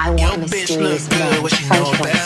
I want bitch look mysterious good, what she know about?